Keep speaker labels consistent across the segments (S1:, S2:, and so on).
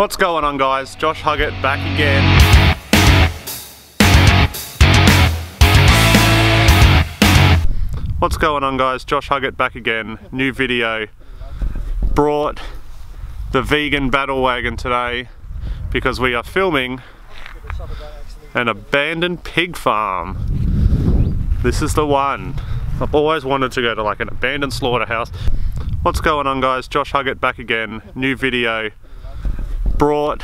S1: What's going on guys? Josh Huggett back again. What's going on guys? Josh Huggett back again. New video. Brought the vegan battle wagon today because we are filming an abandoned pig farm. This is the one. I've always wanted to go to like an abandoned slaughterhouse. What's going on guys? Josh Huggett back again. New video brought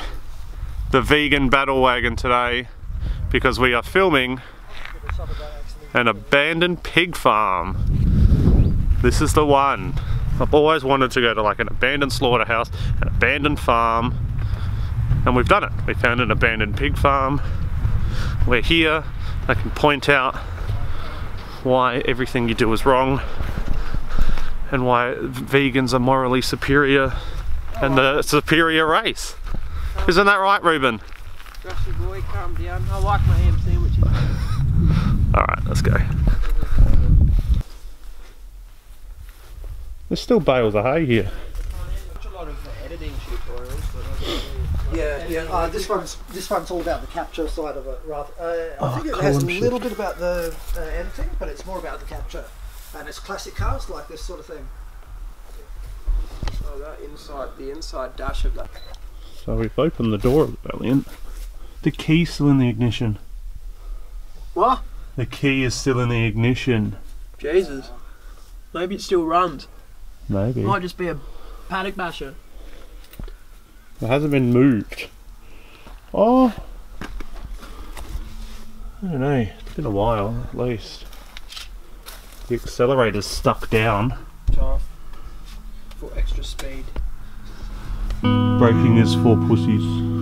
S1: the vegan battle wagon today because we are filming an abandoned pig farm. This is the one. I've always wanted to go to like an abandoned slaughterhouse, an abandoned farm, and we've done it. We found an abandoned pig farm. We're here. I can point out why everything you do is wrong and why vegans are morally superior and the superior race. Isn't that right, Ruben?
S2: Joshy boy, calm down. I like my ham sandwiches.
S1: Alright, let's go. There's still bales of hay here.
S2: Watch a lot of editing tutorials, but
S3: Yeah, yeah. Uh, this one's this one's all about the capture side of it. Rather, uh, I
S1: Oh,
S3: think it has a
S1: and shit.
S3: little bit about the uh, editing, but it's more about the capture. And it's classic cars like this sort of thing.
S2: Oh, that inside, the inside dash of that.
S1: So we've opened the door of the Valiant. The key's still in the ignition.
S2: What?
S1: The key is still in the ignition.
S2: Jesus. Maybe it still runs.
S1: Maybe.
S2: Might just be a paddock basher.
S1: It hasn't been moved. Oh. I don't know. It's been a while, at least. The accelerator's stuck down.
S2: Off. For extra speed.
S1: Braking is for pussies.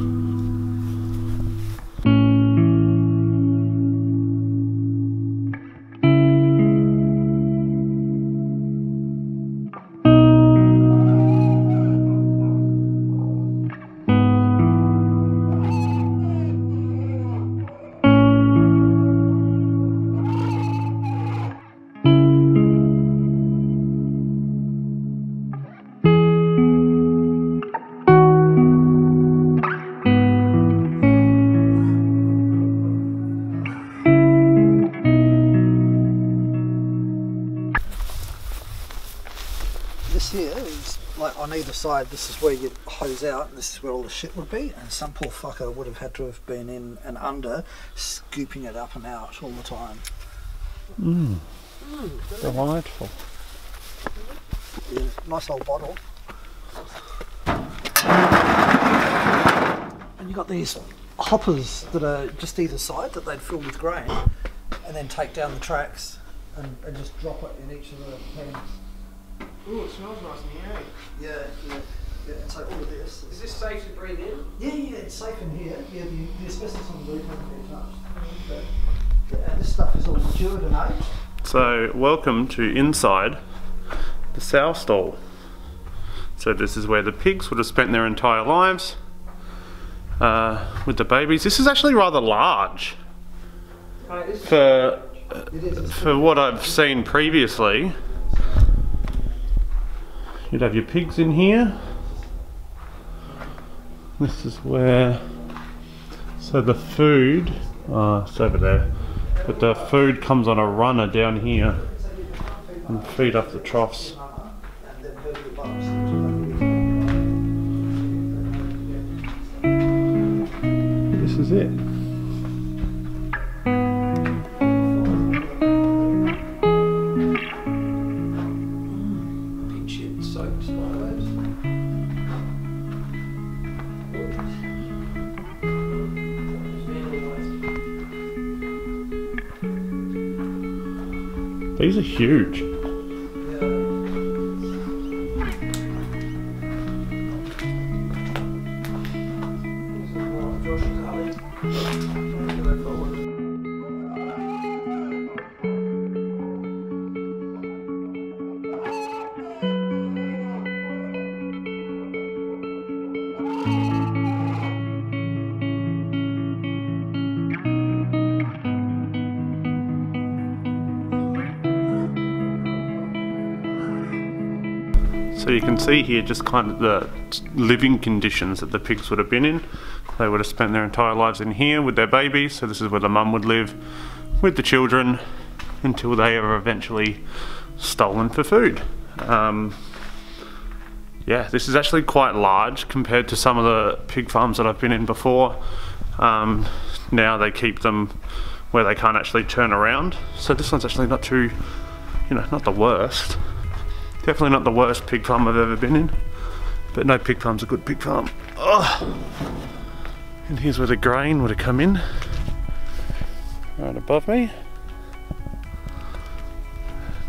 S3: This here is like on either side. This is where you'd hose out, and this is where all the shit would be. And some poor fucker would have had to have been in and under, scooping it up and out all the time.
S1: Mmm. Delightful.
S3: Yeah, nice old bottle. And you got these hoppers that are just either side that they'd fill with grain, and then take down the tracks and, and just drop it in each of the pens.
S2: Ooh, it smells nice in here. eh?
S3: Yeah, yeah, yeah. And so all of this.
S2: Is this safe to breathe in?
S3: Yeah, yeah, it's safe in here. Yeah, the, the asbestos on the roof hasn't been touched. But, yeah, and this stuff is all matured and aged.
S1: So, welcome to inside the sow stall. So, this is where the pigs would have spent their entire lives uh, with the babies. This is actually rather large
S2: Right,
S1: for
S3: It is.
S1: For what I've seen previously. You'd have your pigs in here. This is where. So the food. Oh, it's over there. But the food comes on a runner down here and feed up the troughs. This is it. Huge. So you can see here just kind of the living conditions that the pigs would have been in. They would have spent their entire lives in here with their babies, so this is where the mum would live with the children until they are eventually stolen for food. Um, yeah, this is actually quite large compared to some of the pig farms that I've been in before. Um, now they keep them where they can't actually turn around. So this one's actually not too, you know, not the worst. Definitely not the worst pig farm I've ever been in. But no pig farm's a good pig farm. Oh. And here's where the grain would have come in. Right above me.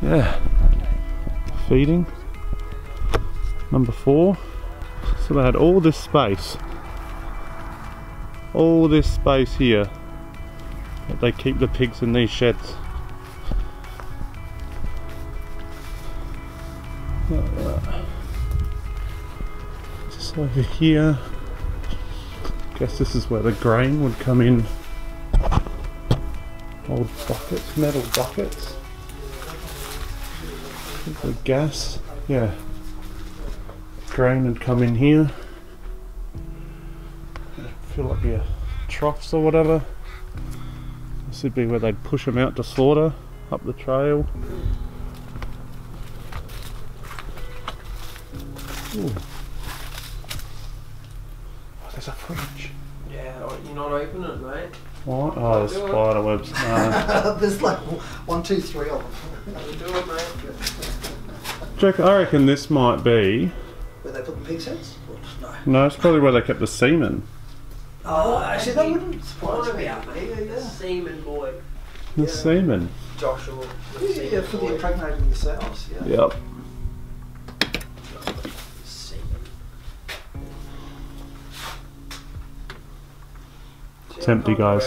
S1: Yeah. Feeding. Number four. So they had all this space. All this space here. They keep the pigs in these sheds. Over here. Guess this is where the grain would come in. Old buckets, metal buckets. The gas, yeah. Grain would come in here. Fill up your troughs or whatever. This would be where they'd push them out to slaughter up the trail. Ooh. There's a fridge.
S2: Yeah, oh, you're not opening it, mate.
S1: What? Oh, there's spider webs. No.
S3: There's like one, two, three of them.
S2: You do it, mate.
S1: Jack, I reckon this might be.
S3: Where they put the pig's heads? No.
S1: No, it's probably where they kept the semen.
S3: Oh, actually, that wouldn't surprise
S2: Surprise
S3: me.
S2: me out, mate.
S3: Yeah.
S2: Seaman boy.
S1: The
S3: Yeah.
S1: semen.
S2: Joshua. the
S3: Yeah, yeah, for
S2: boy.
S3: the impregnating yourselves. Yeah.
S1: Yep. It's empty, guys.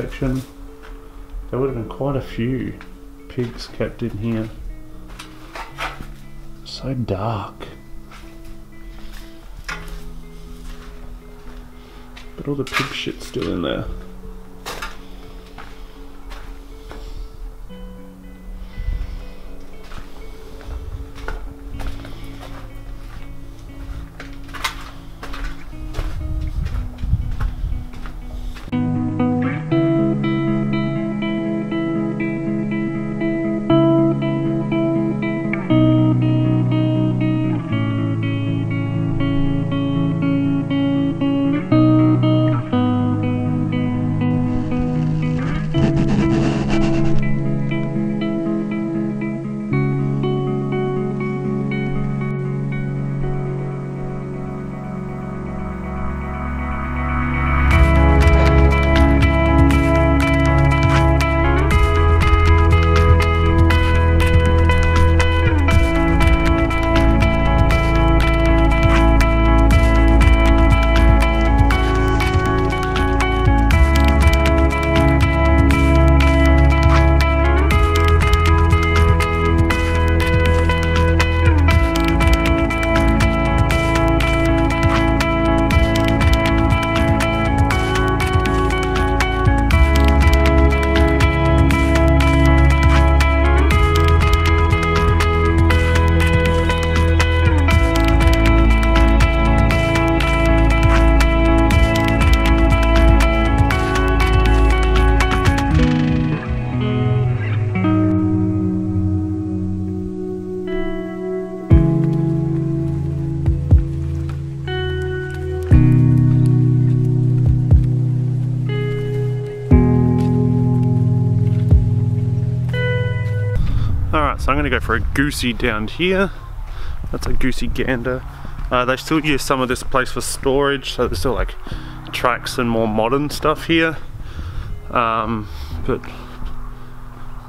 S1: Section. There would have been quite a few pigs kept in here. So dark. But all the pig shit's still in there. I'm gonna go for a goosey down here. That's a goosey gander. Uh, they still use some of this place for storage, so there's still like tracks and more modern stuff here. Um, but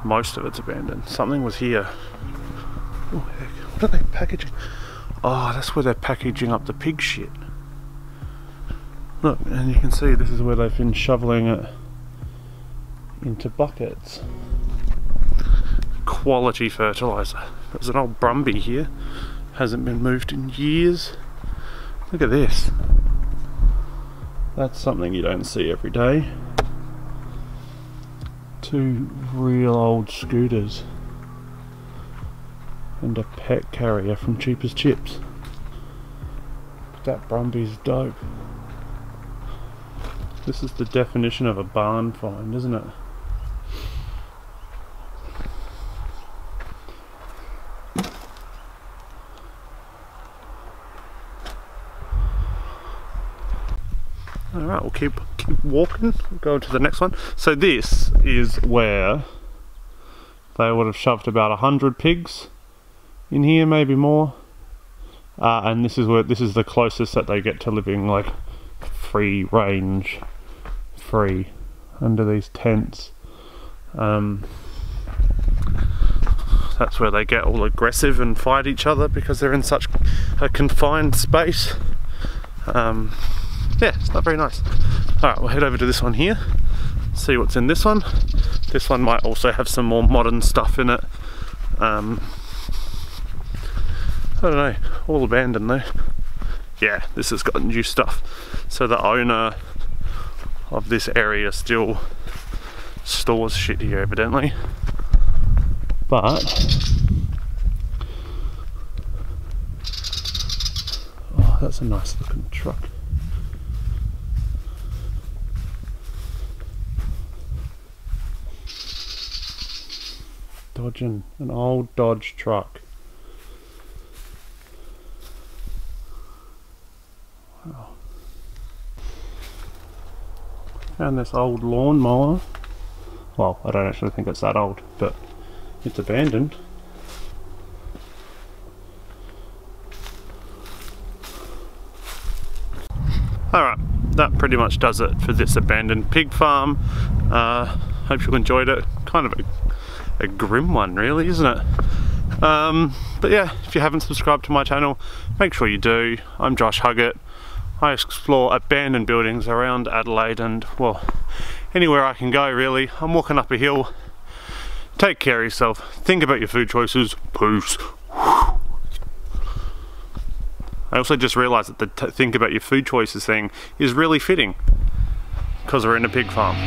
S1: most of it's abandoned. Something was here. Oh heck, what are they packaging? Oh, that's where they're packaging up the pig shit. Look, and you can see this is where they've been shoveling it into buckets. Quality fertilizer. There's an old Brumby here. Hasn't been moved in years. Look at this. That's something you don't see every day. Two real old scooters. And a pet carrier from Cheap as Chips. That Brumby's dope. This is the definition of a barn find, isn't it? Alright, we'll keep keep walking, we'll go to the next one. So this is where they would have shoved about a hundred pigs in here, maybe more. Uh, and this is where this is the closest that they get to living like free range, free under these tents. Um, that's where they get all aggressive and fight each other because they're in such a confined space. Um, yeah, it's not very nice. Alright, we'll head over to this one here, see what's in this one. This one might also have some more modern stuff in it. Um, I don't know, all abandoned though. Yeah, this has got new stuff. So the owner of this area still stores shit here evidently. But oh, that's a nice looking truck. Dodging an old Dodge truck. Wow. Found this old lawnmower. Well, I don't actually think it's that old, but it's abandoned. Alright, that pretty much does it for this abandoned pig farm. Uh, hope you enjoyed it. Kind of a, a grim one really, isn't it? Um, but yeah, if you haven't subscribed to my channel, make sure you do. I'm Josh Huggett. I explore abandoned buildings around Adelaide and, well, anywhere I can go really. I'm walking up a hill. Take care of yourself. Think about your food choices. Peace. I also just realised that the think about your food choices thing is really fitting because we're in a pig farm.